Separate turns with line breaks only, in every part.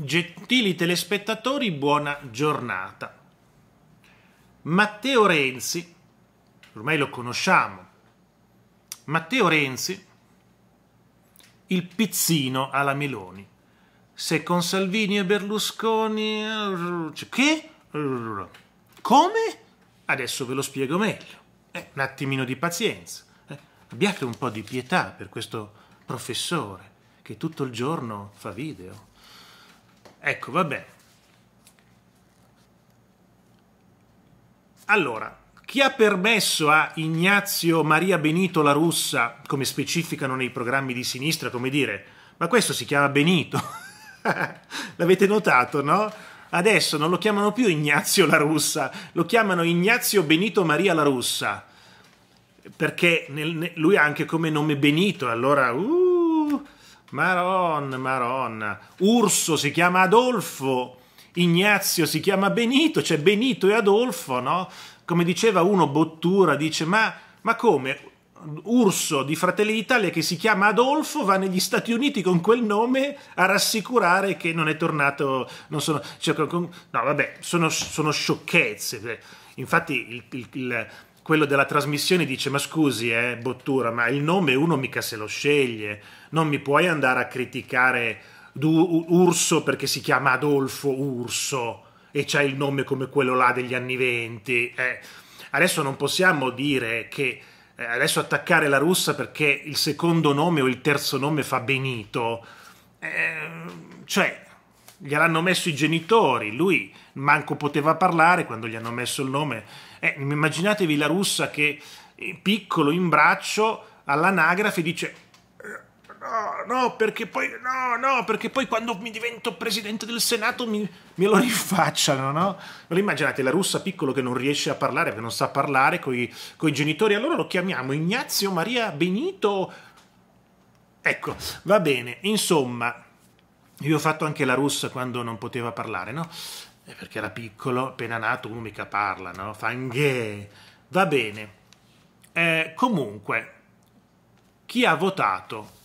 Gentili telespettatori, buona giornata. Matteo Renzi, ormai lo conosciamo, Matteo Renzi, il pizzino alla Meloni. Se con Salvini e Berlusconi... Che? Come? Adesso ve lo spiego meglio. Eh, un attimino di pazienza. Eh, abbiate un po' di pietà per questo professore che tutto il giorno fa video. Ecco, vabbè. Allora, chi ha permesso a Ignazio Maria Benito la Russa, come specificano nei programmi di sinistra, come dire, ma questo si chiama Benito? L'avete notato, no? Adesso non lo chiamano più Ignazio la Russa, lo chiamano Ignazio Benito Maria la Russa, perché nel, lui ha anche come nome Benito, allora... Uh, Maron, Maron. Urso si chiama Adolfo, Ignazio si chiama Benito, cioè Benito e Adolfo, no? Come diceva uno, Bottura, dice, ma, ma come? Urso di Fratelli d'Italia che si chiama Adolfo va negli Stati Uniti con quel nome a rassicurare che non è tornato, non sono, cioè, no vabbè, sono, sono sciocchezze. Infatti il, il, il quello della trasmissione dice ma scusi eh, Bottura ma il nome uno mica se lo sceglie non mi puoi andare a criticare Urso perché si chiama Adolfo Urso e c'ha il nome come quello là degli anni venti eh, adesso non possiamo dire che eh, adesso attaccare la russa perché il secondo nome o il terzo nome fa Benito eh, cioè gliel'hanno messo i genitori lui manco poteva parlare quando gli hanno messo il nome. Eh, immaginatevi la russa che eh, piccolo in braccio all'anagrafe dice no, no, perché poi, no, no, perché poi quando mi divento presidente del Senato mi, me lo rifacciano, no? Non immaginate la russa piccolo che non riesce a parlare, perché non sa parlare con i genitori, allora lo chiamiamo Ignazio Maria Benito. Ecco, va bene, insomma, io ho fatto anche la russa quando non poteva parlare, no? Eh, perché era piccolo, appena nato, uno mica parla, no? Fa nghe. Va bene. Eh, comunque, chi ha votato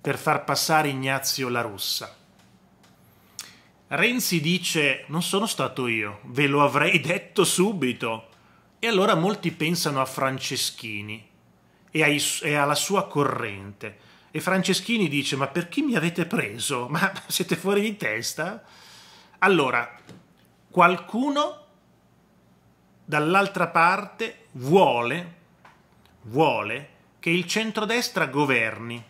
per far passare Ignazio La Russa? Renzi dice, non sono stato io, ve lo avrei detto subito. E allora molti pensano a Franceschini e, ai, e alla sua corrente. E Franceschini dice, ma per chi mi avete preso? Ma siete fuori di testa? Allora, qualcuno dall'altra parte vuole, vuole che il centrodestra governi.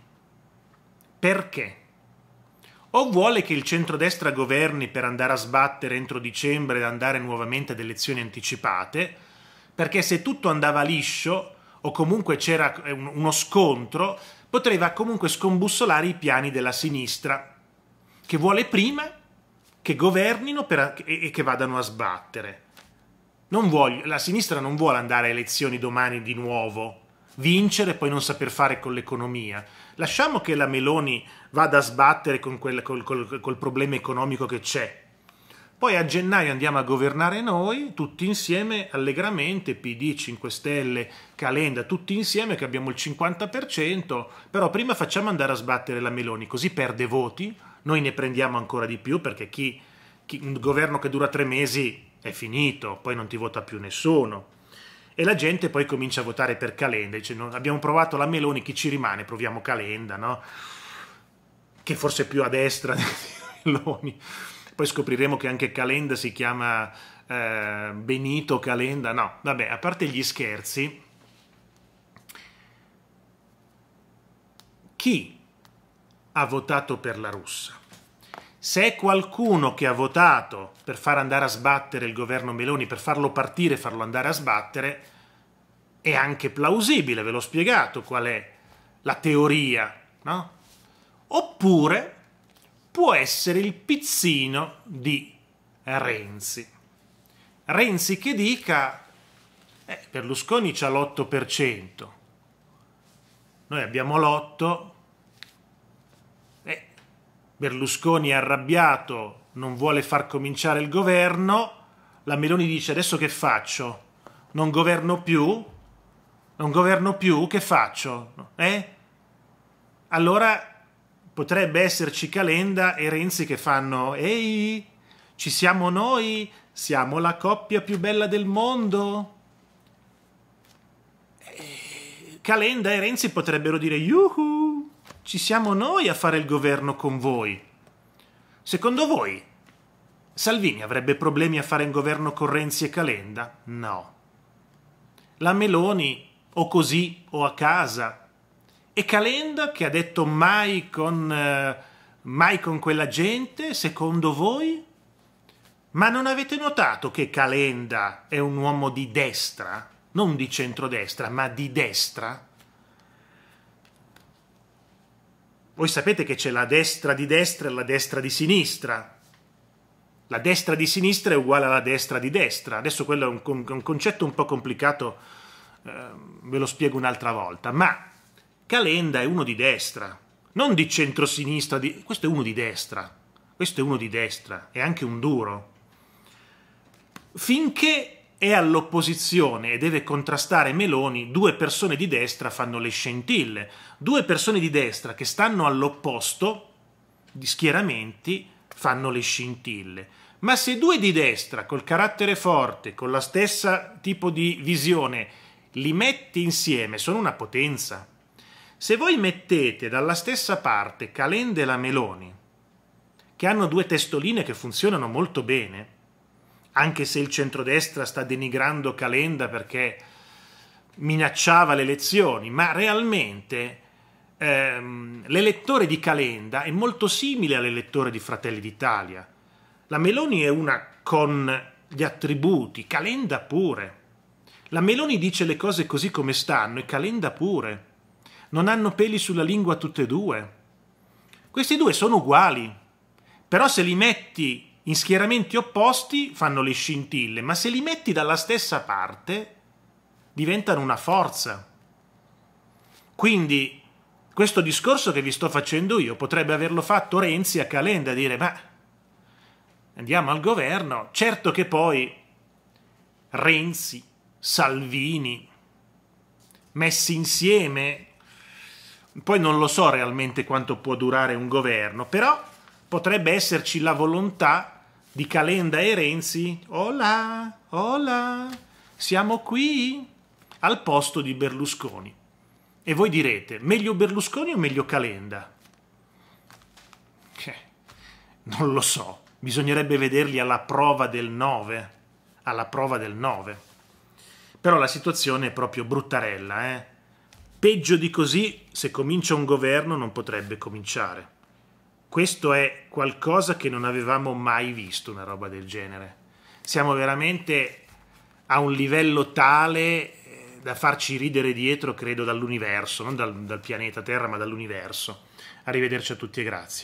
Perché? O vuole che il centrodestra governi per andare a sbattere entro dicembre ed andare nuovamente ad elezioni anticipate, perché se tutto andava liscio o comunque c'era uno scontro, poteva comunque scombussolare i piani della sinistra, che vuole prima che governino per, e, che vadano a sbattere. Voglio, la sinistra non vuole andare a elezioni domani di nuovo, vincere e poi non saper fare con l'economia. Lasciamo che la Meloni vada a sbattere con quel, col, col, col problema economico che c'è. Poi a gennaio andiamo a governare noi, tutti insieme, allegramente, PD, 5 Stelle, Calenda, tutti insieme che abbiamo il 50%, però prima facciamo andare a sbattere la Meloni, così perde voti, noi ne prendiamo ancora di più perché chi, chi, un governo che dura tre mesi è finito, poi non ti vota più nessuno. E la gente poi comincia a votare per Calenda, dice no, abbiamo provato la Meloni, chi ci rimane? Proviamo Calenda, no? Che forse è più a destra di Meloni. Poi scopriremo che anche Calenda si chiama eh, Benito Calenda, no, vabbè, a parte gli scherzi, chi ha votato per la russa. Se è qualcuno che ha votato per far andare a sbattere il governo Meloni, per farlo partire e farlo andare a sbattere, è anche plausibile, ve l'ho spiegato qual è la teoria, no? Oppure può essere il pizzino di Renzi. Renzi che dica, eh, Berlusconi c'ha l'8%, noi abbiamo l'8%, Berlusconi è arrabbiato, non vuole far cominciare il governo, la Meloni dice adesso che faccio? Non governo più? Non governo più? Che faccio? Eh? Allora potrebbe esserci Calenda e Renzi che fanno Ehi, ci siamo noi, siamo la coppia più bella del mondo. E Calenda e Renzi potrebbero dire Yuhu, ci siamo noi a fare il governo con voi. Secondo voi Salvini avrebbe problemi a fare un governo con Renzi e Calenda? No. La Meloni o così o a casa. E Calenda che ha detto mai con, eh, mai con quella gente, secondo voi? Ma non avete notato che Calenda è un uomo di destra? Non di centrodestra, ma di destra? Voi sapete che c'è la destra di destra e la destra di sinistra la destra di sinistra è uguale alla destra di destra. Adesso quello è un, un concetto un po' complicato, eh, ve lo spiego un'altra volta, ma Calenda è uno di destra, non di centrosinistra, di... questo è uno di destra, questo è uno di destra, è anche un duro. Finché è all'opposizione e deve contrastare Meloni, due persone di destra fanno le scintille, due persone di destra che stanno all'opposto di schieramenti fanno le scintille. Ma se due di destra, col carattere forte, con la stessa tipo di visione, li metti insieme, sono una potenza. Se voi mettete dalla stessa parte Calenda e la Meloni, che hanno due testoline che funzionano molto bene, anche se il centrodestra sta denigrando Calenda perché minacciava le elezioni, ma realmente ehm, l'elettore di Calenda è molto simile all'elettore di Fratelli d'Italia la Meloni è una con gli attributi, Calenda pure. La Meloni dice le cose così come stanno e Calenda pure. Non hanno peli sulla lingua tutte e due. Questi due sono uguali, però se li metti in schieramenti opposti fanno le scintille, ma se li metti dalla stessa parte diventano una forza. Quindi questo discorso che vi sto facendo io potrebbe averlo fatto Renzi a Calenda, dire ma andiamo al governo, certo che poi Renzi, Salvini, messi insieme, poi non lo so realmente quanto può durare un governo, però potrebbe esserci la volontà di Calenda e Renzi, hola, hola, siamo qui al posto di Berlusconi. E voi direte, meglio Berlusconi o meglio Calenda? Eh, non lo so bisognerebbe vederli alla prova del 9, alla prova del 9. Però la situazione è proprio bruttarella, eh? Peggio di così, se comincia un governo, non potrebbe cominciare. Questo è qualcosa che non avevamo mai visto, una roba del genere. Siamo veramente a un livello tale eh, da farci ridere dietro, credo, dall'universo, non dal, dal pianeta Terra, ma dall'universo. Arrivederci a tutti e grazie.